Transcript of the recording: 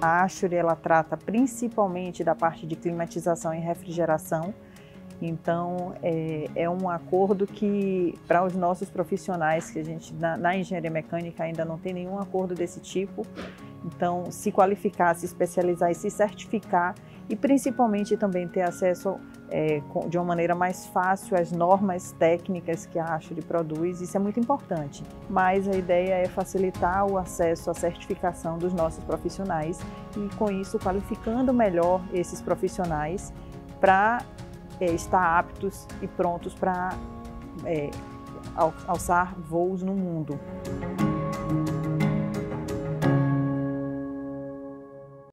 a Ashore ela trata principalmente da parte de climatização e refrigeração. Então, é, é um acordo que, para os nossos profissionais, que a gente, na, na, engenharia mecânica, ainda não tem nenhum acordo desse tipo. Então, se qualificar, se especializar e se certificar, e principalmente também ter acesso é, de uma maneira mais fácil às normas técnicas que a Ashore produz, isso é muito importante. Mas a ideia é facilitar o acesso à certificação dos nossos profissionais e, com isso, qualificando melhor esses profissionais para é, estar aptos e prontos para é, alçar voos no mundo.